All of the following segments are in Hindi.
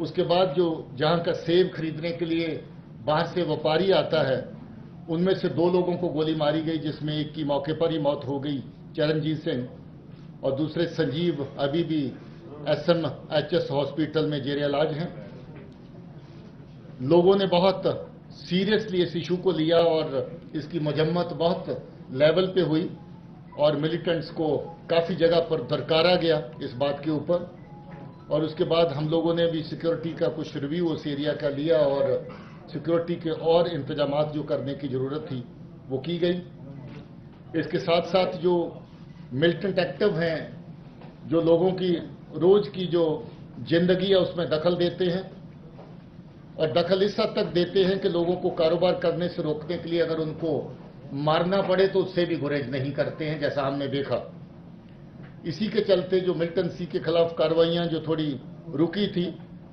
उसके बाद जो जहाँ का सेब खरीदने के लिए बाहर से व्यापारी आता है, उनमें से दो लोगों को गोली मारी गई, जिसमें एक की मौके पर ही मौत हो गई, चरणजीत सिंह। और दूसरे संजीव अभी भी S M H S hospital में जेर इलाज हैं। लोगों ने बहुत सीरियसली इस इशू को लिया और इसकी मजम्मत बहुत लेवल पे हुई और मिलिटेंट्स को काफ़ी जगह पर दरकारा गया इस बात के ऊपर। और उसके बाद हम लोगों ने भी सिक्योरिटी का कुछ रिव्यू उस एरिया का लिया और सिक्योरिटी के और इंतज़ाम जो करने की ज़रूरत थी, वो की गई। इसके साथ साथ जो मिलिटेंट एक्टिव हैं, जो लोगों की रोज की जो ज़िंदगी है, उसमें दखल देते हैं। और दखल इस हद तक देते हैं कि लोगों को कारोबार करने से रोकने के लिए अगर उनको मारना पड़े तो उससे भी गुरेज नहीं करते हैं, जैसा हमने देखा। इसी के चलते जो मिल्टन सी के खिलाफ कार्रवाइयाँ जो थोड़ी रुकी थी,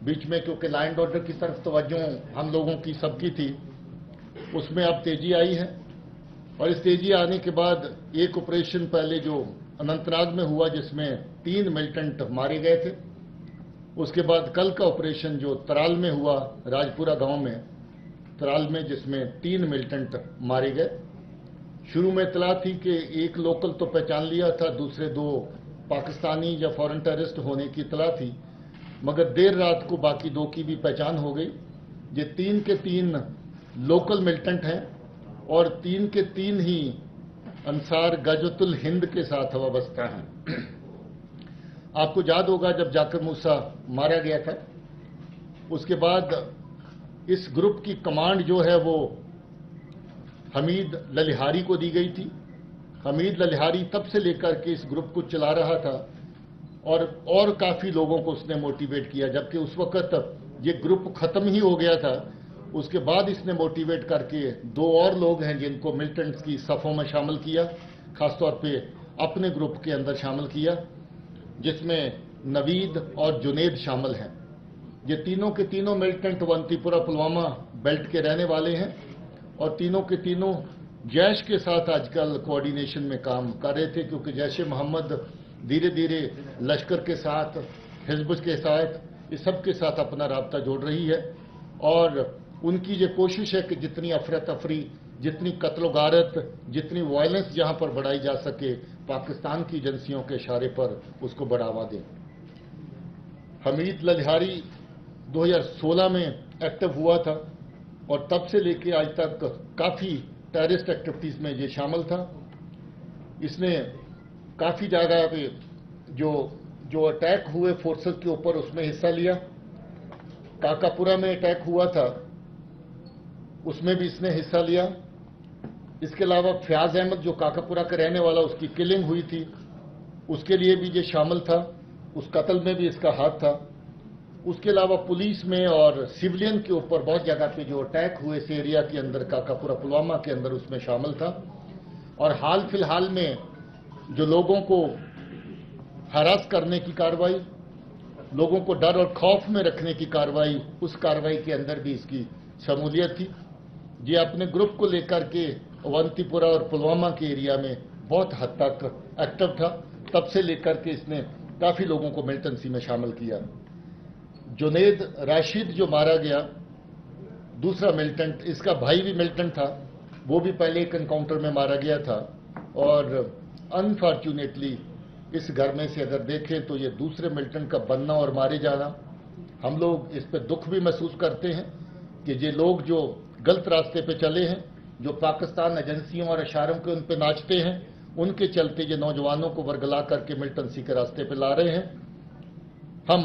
बीच में क्योंकि लैंड ऑर्डर की तरफ़ तवज्जो हम लोगों की सबकी थी, उसमें अब तेज़ी आई है। और इस तेज़ी आने के बाद एक ऑपरेशन पहले जो अनंतनाग में हुआ, जिसमें तीन मिलिटेंट मारे गए थे। उसके बाद कल का ऑपरेशन जो तराल में हुआ, राजपुरा गाँव में, तराल में जिसमें तीन मिलिटेंट मारे गए। शुरू में इतला थी कि एक लोकल तो पहचान लिया था, दूसरे दो पाकिस्तानी या फॉरेन टेररिस्ट होने की इतला थी, मगर देर रात को बाकी दो की भी पहचान हो गई। ये तीन के तीन लोकल मिलिटेंट हैं और तीन के तीन ही अंसार गजतुल हिंद के साथ वाबस्ता हैं। आपको याद होगा जब जाकर मूसा मारा गया था, उसके बाद इस ग्रुप की कमांड जो है वो हमीद ललिहारी को दी गई थी। हमीद ललिहारी तब से लेकर के इस ग्रुप को चला रहा था और और काफ़ी लोगों को उसने मोटिवेट किया, जबकि उस वक्त ये ग्रुप ख़त्म ही हो गया था। उसके बाद इसने मोटिवेट करके दो और लोग हैं जिनको मिलिटेंट्स की सफ़ों में शामिल किया, खासतौर पे अपने ग्रुप के अंदर शामिल किया, जिसमें नवीद और जुनेद शामिल हैं। ये तीनों के तीनों मिलिटेंट वंतीपुरा पुलवामा बेल्ट के रहने वाले हैं और तीनों के तीनों जैश के साथ आजकल कोऑर्डिनेशन में काम कर रहे थे, क्योंकि जैश मोहम्मद धीरे धीरे लश्कर के साथ हिजब के साथ, इस सब के साथ अपना रबता जोड़ रही है। और उनकी ये कोशिश है कि जितनी अफरा तफरी जितनी कत्ल गारत जितनी वायलेंस जहाँ पर बढ़ाई जा सके, पाकिस्तान की एजेंसियों के इशारे पर उसको बढ़ावा दें। हमीद ललिहारी 2016 में एक्टिव हुआ था, और तब से लेके आज तक काफ़ी टेररिस्ट एक्टिविटीज़ में ये शामिल था। इसने काफ़ी पे जो जो अटैक हुए फोर्सेस के ऊपर उसमें हिस्सा लिया। काकापुरा में अटैक हुआ था, उसमें भी इसने हिस्सा लिया। इसके अलावा फयाज अहमद जो काकापुरा का रहने वाला, उसकी किलिंग हुई थी, उसके लिए भी ये शामिल था। उस कत्ल में भी इसका हाथ था। उसके अलावा पुलिस में और सिविलियन के ऊपर बहुत जगह पे जो अटैक हुए इस एरिया के अंदर, का काकापुरा पुलवामा के अंदर उसमें शामिल था। और हाल फ़िलहाल में जो लोगों को हरास करने की कार्रवाई, लोगों को डर और खौफ में रखने की कार्रवाई, उस कार्रवाई के अंदर भी इसकी शमूलियत थी। ये अपने ग्रुप को लेकर के अवंतीपुरा और पुलवामा के एरिया में बहुत हद तक एक्टिव था। तब से लेकर के इसने काफ़ी लोगों को मिलिटेंसी में शामिल किया। जुनेद राशिद जो मारा गया, दूसरा मिलिटेंट इसका भाई भी मिलिटेंट था, वो भी पहले एक एनकाउंटर में मारा गया था। और अनफॉर्चुनेटली इस घर में से अगर देखें तो ये दूसरे मिलिटेंट का बनना और मारे जाना, हम लोग इस पर दुख भी महसूस करते हैं कि ये लोग जो गलत रास्ते पे चले हैं, जो पाकिस्तान एजेंसियों और इशारों के उन पर नाचते हैं, उनके चलते ये नौजवानों को वर्गला करके मिलिटेंसी के रास्ते पे ला रहे हैं। हम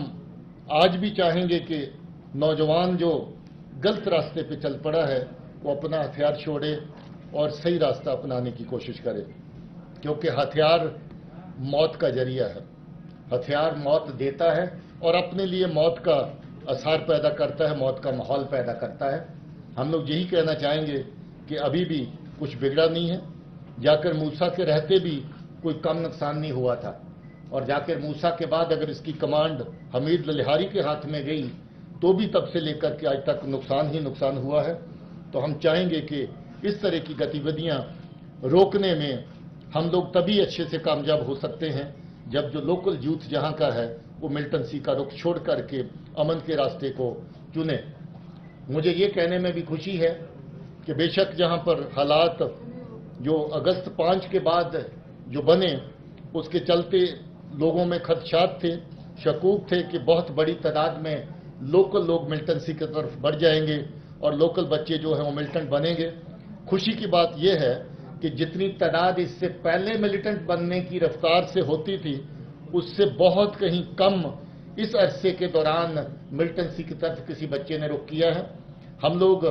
आज भी चाहेंगे कि नौजवान जो गलत रास्ते पे चल पड़ा है, वो अपना हथियार छोड़े और सही रास्ता अपनाने की कोशिश करे। क्योंकि हथियार मौत का ज़रिया है। हथियार मौत देता है और अपने लिए मौत का असर पैदा करता है, मौत का माहौल पैदा करता है। हम लोग यही कहना चाहेंगे कि अभी भी कुछ बिगड़ा नहीं है। जाकर मूसा के रहते भी कोई कम नुकसान नहीं हुआ था। और जाकर मूसा के बाद अगर इसकी कमांड हमीद ललिहारी के हाथ में गई तो भी तब से लेकर के आज तक नुकसान ही नुकसान हुआ है। तो हम चाहेंगे कि इस तरह की गतिविधियाँ रोकने में हम लोग तभी अच्छे से कामयाब हो सकते हैं, जब जो लोकल यूथ जहाँ का है, वो मिल्टन सी का रुख छोड़ करके अमन के रास्ते को चुने। मुझे ये कहने में भी खुशी है कि बेशक जहाँ पर हालात जो अगस्त पाँच के बाद जो बने, उसके चलते लोगों में खदशात थे, शकूक थे कि बहुत बड़ी तादाद में लोकल लोग मिल्टन सी की तरफ़ बढ़ जाएँगे और लोकल बच्चे जो हैं वो मिलिटेंट बनेंगे। खुशी की बात यह है कि जितनी तादाद इससे पहले मिलिटेंट बनने की रफ्तार से होती थी, उससे बहुत कहीं कम इस अरसे के दौरान मिल्टन सी की तरफ़ किसी बच्चे ने रुख किया है। हम लोग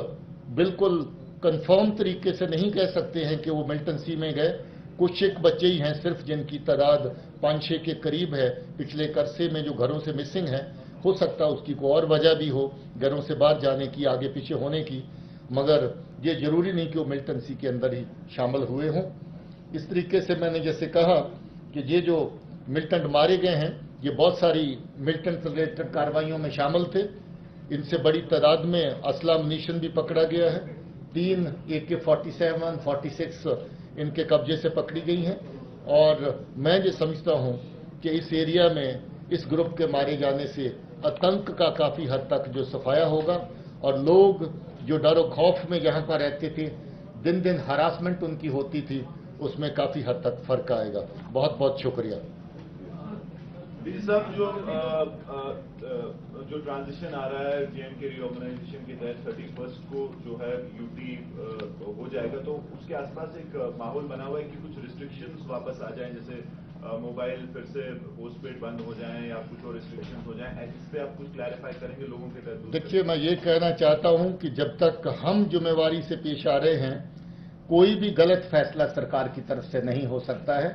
बिल्कुल कंफर्म तरीके से नहीं कह सकते हैं कि वो मिल्टन सी में गए। कुछ एक बच्चे ही हैं सिर्फ़ जिनकी तादाद पाँच छः के करीब है। पिछले करसे में जो घरों से मिसिंग है, हो सकता उसकी कोई और वजह भी हो, घरों से बाहर जाने की, आगे पीछे होने की। मगर ये ज़रूरी नहीं कि वो मिल्टन सी के अंदर ही शामिल हुए हों। इस तरीके से मैंने जैसे कहा कि ये जो मिल्टेंट मारे गए हैं, ये बहुत सारी मिल्टेंट रिलेटेड कार्रवाइयों में शामिल थे। इनसे बड़ी तादाद में असला मिशन भी पकड़ा गया है। तीन ए के फोर्टी सेवन फोर्टी सिक्स इनके कब्जे से पकड़ी गई हैं। और मैं ये समझता हूँ कि इस एरिया में, इस ग्रुप के मारे जाने से आतंक का काफ़ी हद तक जो सफाया होगा। और लोग जो डर खौफ में यहाँ पर रहते थे दिन दिन हरासमेंट उनकी होती थी, उसमें काफ़ी हद तक फ़र्क आएगा। बहुत बहुत शुक्रिया। जो आ, आ, जो ट्रांजिशन आ रहा है जेएम के रिओर्गेनाइजेशन के तहत थर्टी फ़र्स्ट को जो है यूटी हो जाएगा तो उसके आसपास एक माहौल बना हुआ है कि कुछ रिस्ट्रिक्शंस वापस आ जाएँ जैसे मोबाइल फिर से पोस्ट पेड बंद हो जाए या कुछ और रिस्ट्रिक्शन हो जाए इस पे आप कुछ क्लैरिफाई करेंगे लोगों के तहत? देखिए मैं ये कहना चाहता हूँ कि जब तक हम जिम्मेवारी से पेश आ रहे हैं कोई भी गलत फैसला सरकार की तरफ़ से नहीं हो सकता है।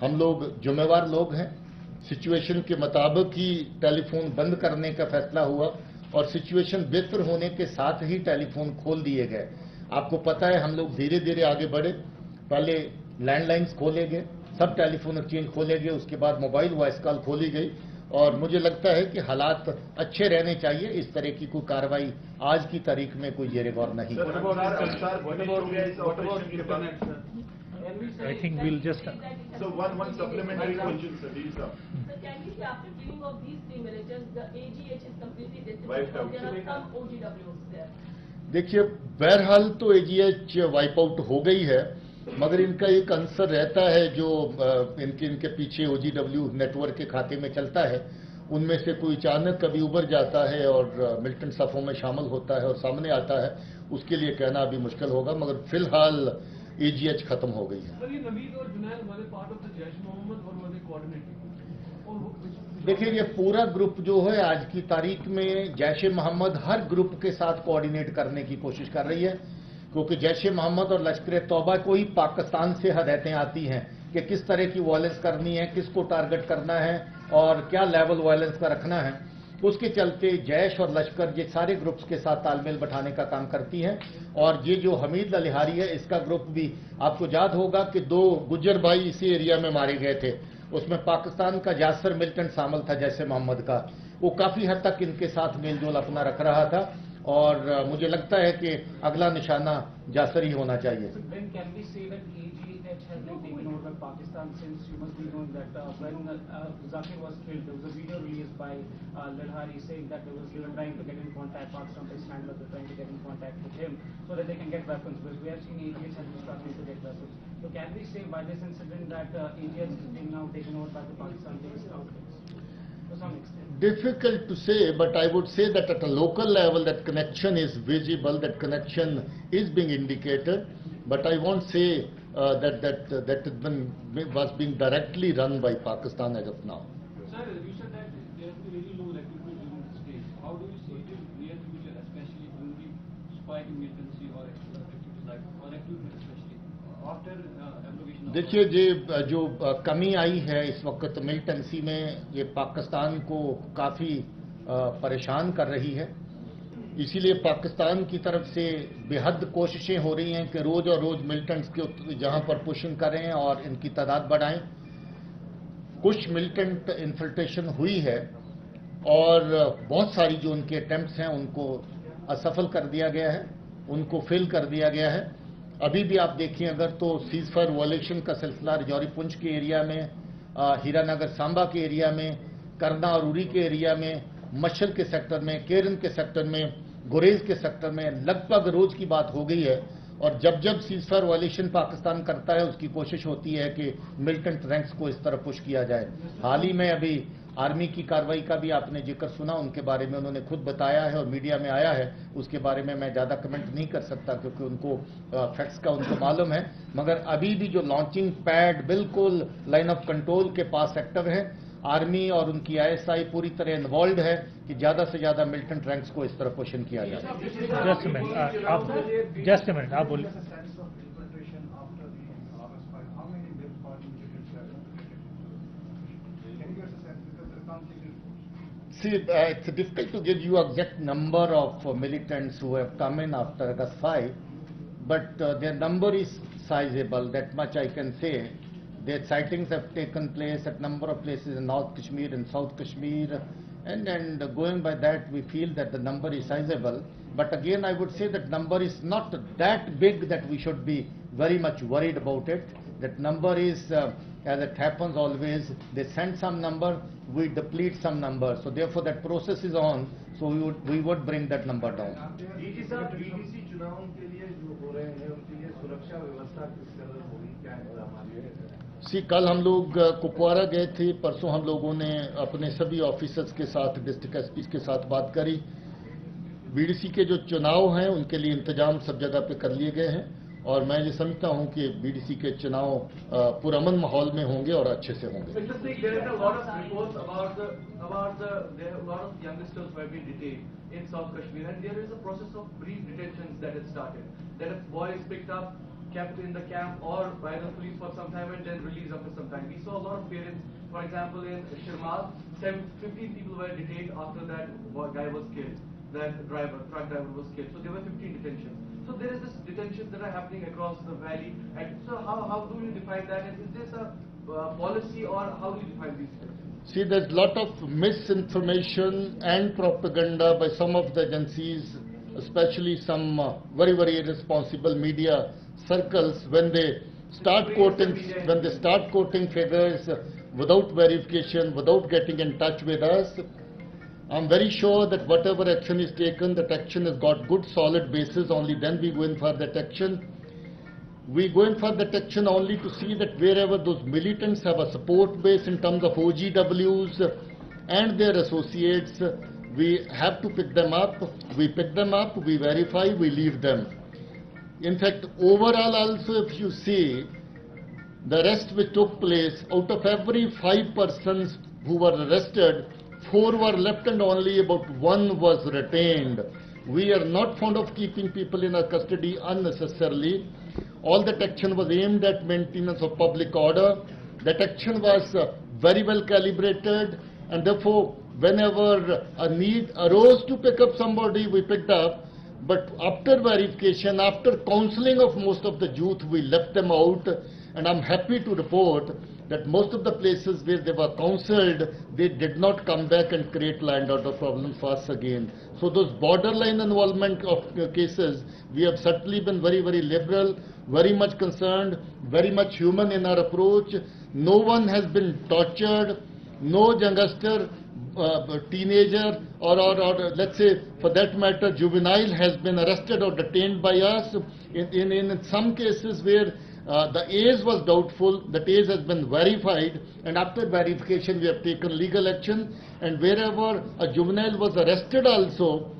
हम लोग जिम्मेवार लोग हैं। सिचुएशन के मुताबिक ही टेलीफोन बंद करने का फैसला हुआ और सिचुएशन बेहतर होने के साथ ही टेलीफोन खोल दिए गए। आपको पता है हम लोग धीरे धीरे आगे बढ़े। पहले लैंडलाइंस खोले गए सब टेलीफोन एक्सचेंज खोले गए उसके बाद मोबाइल वॉइस कॉल खोली गई और मुझे लगता है कि हालात अच्छे रहने चाहिए। इस तरह की कोई कार्रवाई आज की तारीख में कोई जेरे गौर नहीं I think we'll just. So one one supplementary question, sir. These are. So can we say after viewing of these three militants, the AGH is completely Wiped decimated? out. There are some OGWs there. देखिए बहरहाल तो एजीएच वाइप आउट हो गई है मगर इनका एक आंसर रहता है जो इनके इनके पीछे ओजीडब्ल्यू नेटवर्क के खाते में चलता है उनमें से कोई अचानक कभी उभर जाता है और मिल्टन सफ़ों में शामिल होता है और सामने आता है उसके लिए कहना अभी मुश्किल होगा मगर फ़िलहाल एजीएच खत्म हो गई है। देखिए ये पूरा ग्रुप जो है आज की तारीख में जैश मोहम्मद हर ग्रुप के साथ कोऑर्डिनेट करने की कोशिश कर रही है। क्योंकि जैश मोहम्मद और लश्कर तौबा को ही पाकिस्तान से हदायतें आती हैं कि किस तरह की वायलेंस करनी है किसको टारगेट करना है और क्या लेवल वायलेंस का रखना है। उसके चलते जैश और लश्कर ये सारे ग्रुप्स के साथ तालमेल बैठाने का काम करती हैं। और ये जो हमीद लिहारी है, इसका ग्रुप भी आपको याद होगा कि दो गुजर भाई इसी एरिया में मारे गए थे। उसमें पाकिस्तान का जासर मिल्टन शामिल था, जैसे मोहम्मद का। वो काफ़ी हद तक इनके साथ मेलजोल अपना रख रहा था। और, मुझे लगता है कि अगला निशाना जासर ही होना चाहिए। Pakistan since you must be knowing that uh, when uh, Zakir was killed, there was a video released by uh, saying that they were trying to get in contact, Pakistan handlers were trying to get in contact with him so that they can get weapons because we have seen AGS has been struggling to get weapons. So can we say by this incident that uh, AGS is being now taken over by the Pakistan based outfits? Difficult to say, but I would say that at a local level that connection is visible, that connection is being indicated, but I won't say uh, that that uh, that been, was being directly run by Pakistan as of now. Sir, you said that there has been very low recruitment during this stage. How do you see it in near future, especially during the spike in militancy or activities like or recruitment especially after uh, देखिए ये जो कमी आई है इस वक्त मिलिटेंसी में ये पाकिस्तान को काफ़ी परेशान कर रही है इसीलिए पाकिस्तान की तरफ़ से बेहद कोशिशें हो रही हैं कि रोज़ और रोज़ मिलिटेंट्स के जहाँ पर पुशिंग करें और इनकी तादाद बढ़ाएँ। कुछ मिलिटेंट इन्फिल्ट्रेशन हुई है और बहुत सारी जो उनके अटैम्प्ट हैं, उनको असफल कर दिया गया है, उनको फेल कर दिया गया है। अभी भी आप देखिए, अगर तो सीज फायर वॉलेशन का सिलसिला रजौरी पुंछ के एरिया में हीरानगर सांबा के एरिया में करना और उरी के एरिया में मशल के सेक्टर में, केरन के सेक्टर में गुरेज के सेक्टर में लगभग रोज की बात हो गई है और जब जब सीजफायर वायलेशन पाकिस्तान करता है, उसकी कोशिश होती है कि मिलिटेंट रैंक्स को इस तरह पुश किया जाए। हाल ही में अभी आर्मी की कार्रवाई का भी आपने ज़िक्र सुना, उनके बारे में उन्होंने खुद बताया है और मीडिया में आया है। उसके बारे में मैं ज़्यादा कमेंट नहीं कर सकता क्योंकि उनको फैक्ट्स का उनको मालूम है। मगर अभी भी जो लॉन्चिंग पैड बिल्कुल लाइन ऑफ़ कंट्रोल के पास सेक्टर है आर्मी और उनकी आईएसआई पूरी तरह इन्वॉल्व है कि ज़्यादा से ज़्यादा मिलिटेंट रैंक्स को इस तरह क्वेश्चन किया जाए जस्ट मिनट आप जस्ट मिनट आप बोलिए. See, uh, it's difficult to give you exact number of uh, militants who have come in after August 5, but uh, their number is sizable, that much I can say. Their sightings have taken place at number of places in North Kashmir and South Kashmir, and, and going by that, we feel that the number is sizable. But again, I would say that number is not that big that we should be very much worried about it. That number is, uh, as it happens always, they send some number, we deplete some number. So therefore, that process is on, so we would, we would bring that number down. सी, कल हम लोग कुपवारा गए थे। परसों हम लोगों ने अपने सभी ऑफिसर्स के साथ डिस्ट्रिक्ट एसपी के साथ बात करी। बीडीसी के जो चुनाव हैं, उनके लिए इंतज़ाम सब जगह पे कर लिए गए हैं। और मैं ये समझता हूँ कि बीडीसी के चुनाव पुरअमन माहौल में होंगे और अच्छे से होंगे। Kept in the camp or by the police for some time and then released after some time. We saw a lot of parents, for example in Shirmal, seven- 15 people were detained after that guy was killed. That driver, truck driver was killed. So there were 15 detentions. So there is this detentions that are happening across the valley. And so how, how do you define that? Is this a uh, policy or how do you define these detentions? See, there's a lot of misinformation and propaganda by some of the agencies, especially some uh, very, very irresponsible media circles when they start quoting, when they start quoting figures without verification, without getting in touch with us. I'm very sure that whatever action is taken, that action has got good solid basis, only then we go in for that action. We go in for that action only to see that wherever those militants have a support base in terms of OGWs and their associates, we have to pick them up. We pick them up, we verify, we leave them. In fact, overall also if you see, the arrest which took place, out of every five persons who were arrested, four were left and only about one was retained. We are not fond of keeping people in our custody unnecessarily. All that action was aimed at maintenance of public order. That action was uh, very well calibrated and therefore whenever a need arose to pick up somebody, we picked up. But after verification, after counseling of most of the youth, we left them out. And I'm happy to report that most of the places where they were counseled, they did not come back and create land order problems for us again. So those borderline involvement of uh, cases, we have certainly been very, very liberal, very much concerned, very much human in our approach. No one has been tortured, no youngster uh, teenager or, or, or let's say for that matter juvenile has been arrested or detained by us. In, in, in some cases where uh, the age was doubtful, that age has been verified and after verification we have taken legal action and wherever a juvenile was arrested also,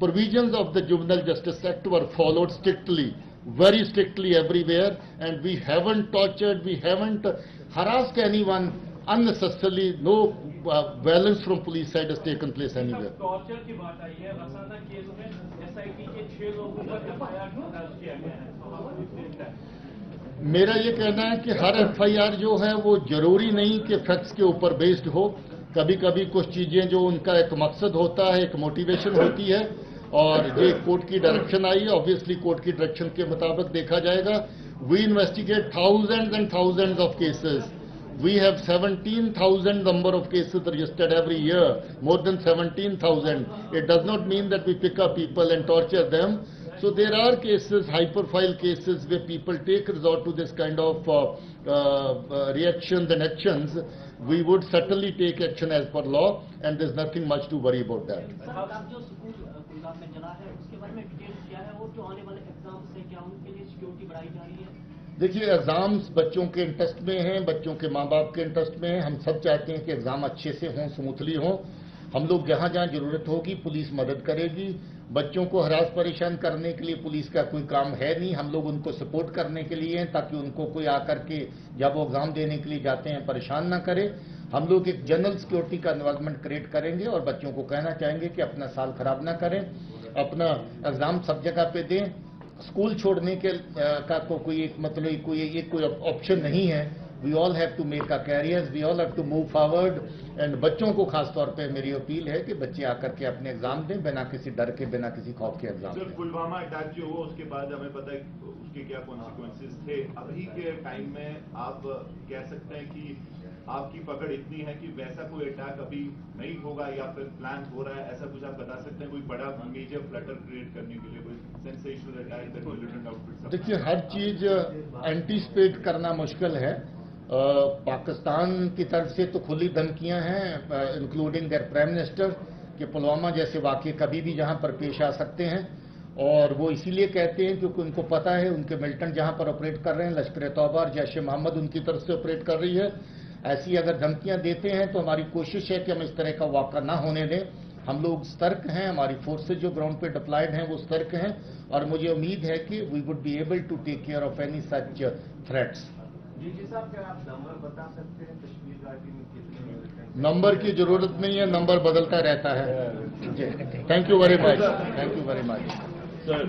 provisions of the Juvenile Justice Act were followed strictly, very strictly everywhere and we haven't tortured, we haven't harassed anyone unnecessarily, no uh, violence from police side has taken place anywhere. मेरा ये कहना है कि हर एफआईआर जो है वो ज़रूरी नहीं कि फैक्ट्स के ऊपर बेस्ड हो। कभी कभी कुछ चीज़ें जो उनका एक मकसद होता है एक मोटिवेशन होती है और ये कोर्ट की डायरेक्शन आई ऑब्वियसली कोर्ट की डायरेक्शन के मुताबिक देखा जाएगा। We investigate thousand and thousand of cases We have 17,000 number of cases registered every year, more than 17,000. It does not mean that we pick up people and torture them. So there are cases, high-profile cases, where people take resort to this kind of uh, uh, uh, reactions and actions. We would certainly take action as per law, and there's nothing much to worry about that. देखिए एग्ज़ाम्स बच्चों के इंटरेस्ट में हैं, बच्चों के माँ बाप के इंटरेस्ट में हैं। हम सब चाहते हैं कि एग्ज़ाम अच्छे से हों स्मूथली हों। हम लोग जहाँ जहाँ ज़रूरत होगी, पुलिस मदद करेगी। बच्चों को हरास परेशान करने के लिए पुलिस का कोई काम है नहीं। हम लोग उनको सपोर्ट करने के लिए हैं, ताकि उनको कोई आकर के जब वो एग्ज़ाम देने के लिए जाते हैं, परेशान ना करे। हम लोग एक जनरल सिक्योरिटी का इन्वॉल्वमेंट क्रिएट करेंगे और बच्चों को कहना चाहेंगे कि अपना साल खराब ना करें, अपना एग्ज़ाम सब जगह पे दें। स्कूल छोड़ने के का को, कोई एक मतलब कोई एक कोई ऑप्शन नहीं है। We all have to make a career we all have to move forward and बच्चों को खास तौर पे मेरी अपील है कि बच्चे आकर के अपने एग्ज़ाम दें बिना किसी डर के बिना किसी खौफ के एग्ज़ाम सर दें। पुलवामा अटैक जो हुआ उसके बाद हमें पता है उसके क्या कॉन्सिक्वेंसेस थे। अभी के टाइम में आप कह सकते हैं कि आपकी पकड़ इतनी है कि वैसा कोई अटैक अभी नहीं होगा या फिर प्लान हो रहा है ऐसा कुछ आप बता सकते हैं? कोई बड़ा मेजर फ्लटर क्रिएट करने के लिए कोई सेंसेशनल अटैक देखिए हर चीज़ एंटीसिपेट करना मुश्किल है पाकिस्तान की तरफ़ से तो खुली धमकियाँ हैं इंक्लूडिंग देयर प्राइम मिनिस्टर कि पुलवामा जैसे वाक्य कभी भी जहाँ पर पेश आ सकते हैं। और वो इसीलिए कहते हैं क्योंकि उनको पता है, उनके मिलिटेंट जहाँ पर ऑपरेट कर रहे हैं, लश्कर तौबा और जैश मोहम्मद उनकी तरफ़ से ऑपरेट कर रही है। ऐसी अगर धमकियाँ देते हैं तो हमारी कोशिश है कि हम इस तरह का वाक़ा ना होने दें। हम लोग सतर्क हैं, हमारी फोर्सेज जो ग्राउंड पे डिप्लॉयड हैं, वो सतर्क हैं। और मुझे उम्मीद है कि we would be able to take care of any such threats जी जी साहब क्या आप नंबर बता सकते हैं कश्मीर घाटी में कितने मिलिटेंट नंबर की ज़रूरत नहीं है नंबर बदलता रहता है। Thank you very much thank you very much sir